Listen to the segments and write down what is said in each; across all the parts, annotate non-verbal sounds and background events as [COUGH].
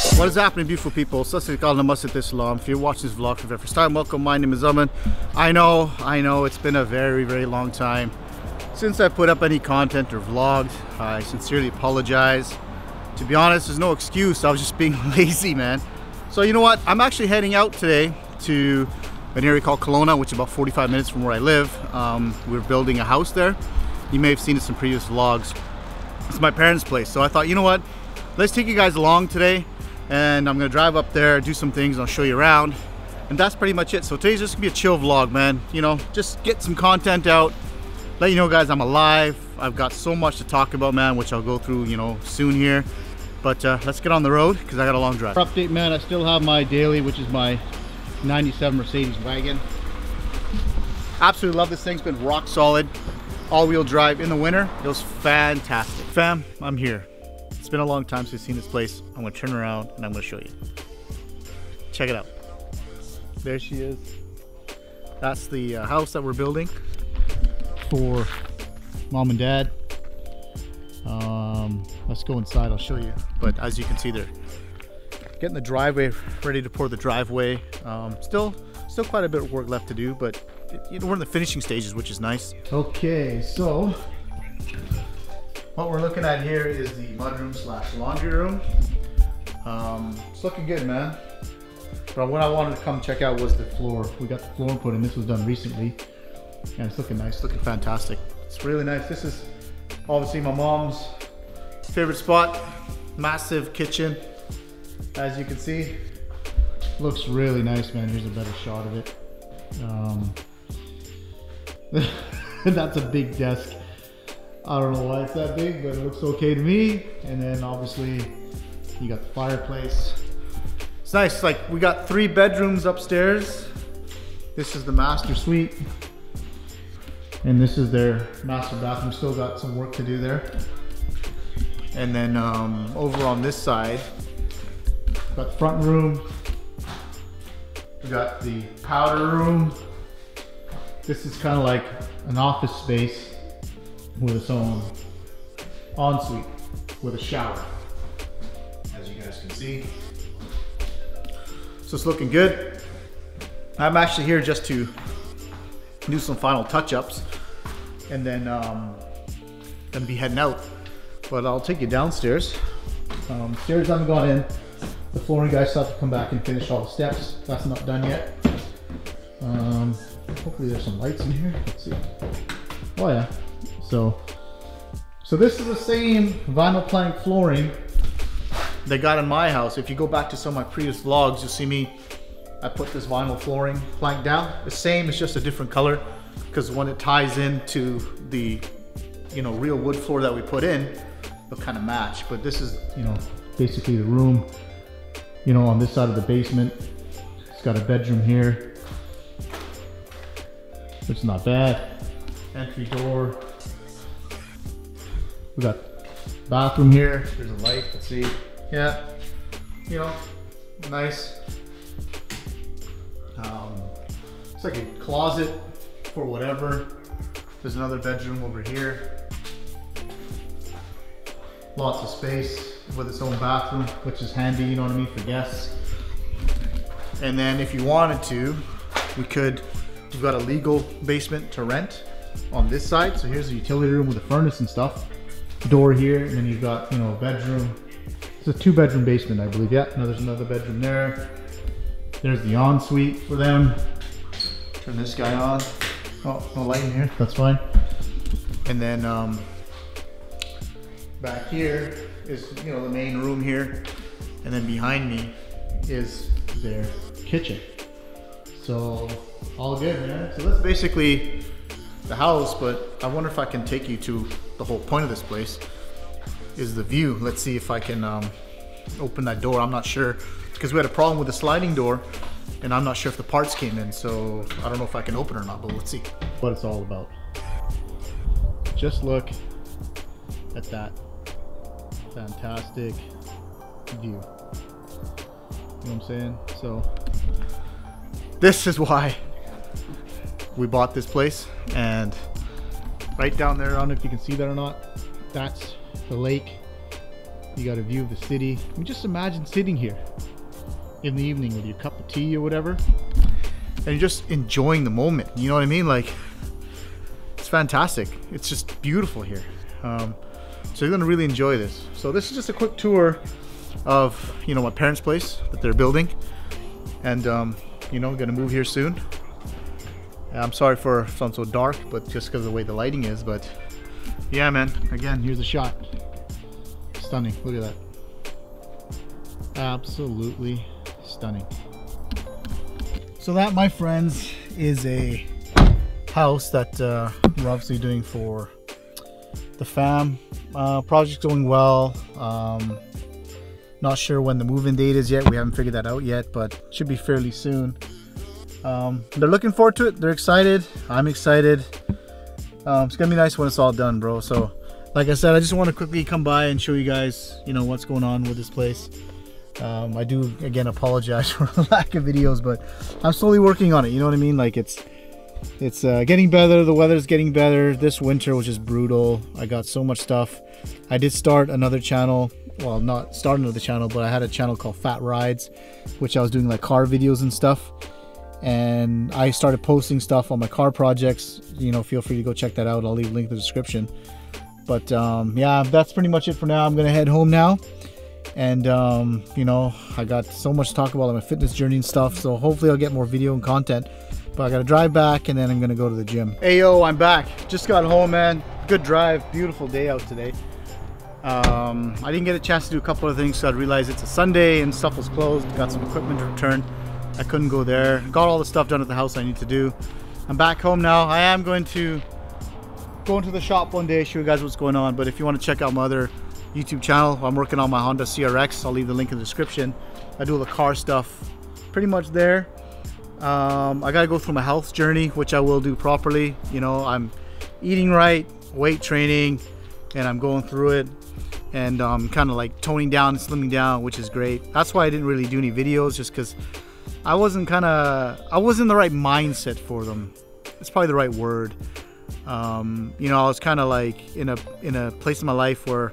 What is happening, beautiful people? Sat Sri Akal Namaste Islam. If you're watching this vlog for the first time, welcome. My name is Amen. I know, I know, it's been a very, very long time since I put up any content or vlogged. I sincerely apologize. To be honest, there's no excuse. I was just being [LAUGHS] lazy, man. So you know what? I'm actually heading out today to an area called Kelowna, which is about 45 minutes from where I live. Um, we're building a house there. You may have seen it in some previous vlogs. It's my parents' place. So I thought, you know what? Let's take you guys along today and I'm gonna drive up there, do some things, I'll show you around. And that's pretty much it. So today's just gonna be a chill vlog, man. You know, just get some content out, let you know guys I'm alive. I've got so much to talk about, man, which I'll go through, you know, soon here. But uh, let's get on the road because I got a long drive. Update, man, I still have my daily, which is my 97 Mercedes wagon. Absolutely love this thing. It's been rock solid. All-wheel drive in the winter. It was fantastic. Fam, I'm here. It's been a long time since I've seen this place. I'm gonna turn around and I'm gonna show you. Check it out. There she is. That's the uh, house that we're building for mom and dad. Um, let's go inside, I'll show you. But as you can see, they're getting the driveway ready to pour the driveway. Um, still, still quite a bit of work left to do, but it, you know, we're in the finishing stages, which is nice. Okay, so what we're looking at here is the mudroom slash laundry room. Um, it's looking good, man. But what I wanted to come check out was the floor. We got the floor put in. This was done recently. And it's looking nice, looking fantastic. It's really nice. This is obviously my mom's favorite spot. Massive kitchen. As you can see, looks really nice, man. Here's a better shot of it. Um, [LAUGHS] that's a big desk. I don't know why it's that big, but it looks okay to me. And then obviously you got the fireplace. It's nice, like we got three bedrooms upstairs. This is the master suite. And this is their master bathroom. Still got some work to do there. And then um, over on this side, got the front room. We got the powder room. This is kind of like an office space with its own ensuite with a shower, as you guys can see. So it's looking good. I'm actually here just to do some final touch-ups and then um, then be heading out. But I'll take you downstairs. Um, stairs haven't gone in. The flooring guys still have to come back and finish all the steps. That's not done yet. Um, hopefully there's some lights in here. Let's see. Oh yeah, so, so this is the same vinyl plank flooring they got in my house. If you go back to some of my previous vlogs, you'll see me, I put this vinyl flooring plank down. The same, it's just a different color because when it ties into the, you know, real wood floor that we put in, it'll kind of match. But this is, you know, basically the room, you know, on this side of the basement. It's got a bedroom here. It's not bad. Entry door, we got bathroom here. There's a light, let's see. Yeah, you know, nice. Um, it's like a closet for whatever. There's another bedroom over here. Lots of space with its own bathroom, which is handy, you know what I mean, for guests. And then if you wanted to, we could, we've got a legal basement to rent on this side. So here's a utility room with a furnace and stuff door here, and then you've got, you know, a bedroom. It's a two bedroom basement, I believe. Yeah, no, there's another bedroom there. There's the ensuite for them. Turn this guy on. Oh, no light in here, that's fine. And then um, back here is, you know, the main room here. And then behind me is their kitchen. So all good, man. So that's basically the house, but I wonder if I can take you to the whole point of this place is the view. Let's see if I can um, open that door. I'm not sure because we had a problem with the sliding door and I'm not sure if the parts came in. So I don't know if I can open it or not, but let's see what it's all about. Just look at that fantastic view. You know what I'm saying? So this is why we bought this place and right down there, I don't know if you can see that or not, that's the lake. You got a view of the city. I mean, just imagine sitting here in the evening with your cup of tea or whatever and you're just enjoying the moment. You know what I mean? Like, it's fantastic. It's just beautiful here. Um, so you're gonna really enjoy this. So this is just a quick tour of, you know, my parents' place that they're building. And, um, you know, gonna move here soon. I'm sorry for sound so dark, but just because of the way the lighting is, but yeah, man. Again, here's a shot. Stunning. Look at that. Absolutely stunning. So that, my friends, is a house that uh, we're obviously doing for the fam. Uh, project's going well. Um, not sure when the move-in date is yet. We haven't figured that out yet, but should be fairly soon. Um, they're looking forward to it. They're excited. I'm excited. Um, it's gonna be nice when it's all done, bro. So, like I said, I just want to quickly come by and show you guys, you know, what's going on with this place. Um, I do again apologize [LAUGHS] for the lack of videos, but I'm slowly working on it. You know what I mean? Like it's it's uh, getting better. The weather's getting better. This winter was just brutal. I got so much stuff. I did start another channel. Well, not start another channel, but I had a channel called Fat Rides, which I was doing like car videos and stuff and I started posting stuff on my car projects. You know, feel free to go check that out. I'll leave a link in the description. But um, yeah, that's pretty much it for now. I'm gonna head home now, and um, you know, I got so much to talk about on my fitness journey and stuff. So hopefully, I'll get more video and content. But I gotta drive back, and then I'm gonna go to the gym. Hey yo, I'm back. Just got home, man. Good drive. Beautiful day out today. Um, I didn't get a chance to do a couple of things, so I realized it's a Sunday and stuff was closed. Got some equipment to return. I couldn't go there. Got all the stuff done at the house I need to do. I'm back home now. I am going to go into the shop one day, show you guys what's going on. But if you want to check out my other YouTube channel, I'm working on my Honda CRX. I'll leave the link in the description. I do all the car stuff pretty much there. Um, I got to go through my health journey, which I will do properly. You know, I'm eating right, weight training, and I'm going through it and um, kind of like toning down and slimming down, which is great. That's why I didn't really do any videos, just because I wasn't kind of I wasn't the right mindset for them. It's probably the right word. Um, you know, I was kind of like in a in a place in my life where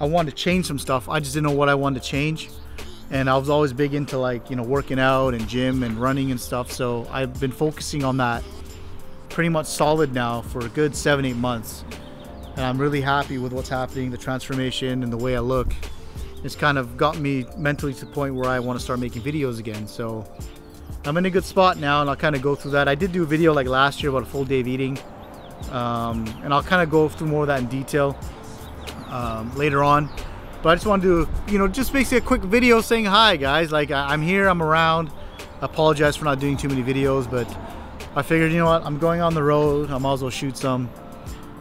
I wanted to change some stuff. I just didn't know what I wanted to change, and I was always big into like you know working out and gym and running and stuff. So I've been focusing on that pretty much solid now for a good seven eight months, and I'm really happy with what's happening, the transformation and the way I look it's kind of got me mentally to the point where I want to start making videos again. So I'm in a good spot now and I'll kind of go through that. I did do a video like last year about a full day of eating. Um, and I'll kind of go through more of that in detail um, later on. But I just want to do, you know, just basically a quick video saying hi guys. Like I'm here, I'm around. I apologize for not doing too many videos, but I figured, you know what, I'm going on the road. I might as well shoot some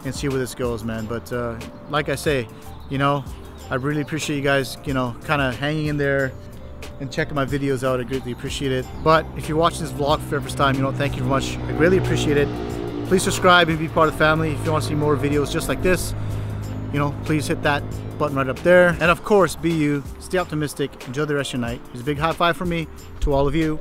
and see where this goes, man. But uh, like I say, you know, I really appreciate you guys, you know, kind of hanging in there and checking my videos out. I greatly appreciate it. But if you're watching this vlog for the first time, you know, thank you very much. I really appreciate it. Please subscribe and be part of the family. If you want to see more videos just like this, you know, please hit that button right up there. And of course, be you, stay optimistic, enjoy the rest of your night. Here's a big high five from me to all of you.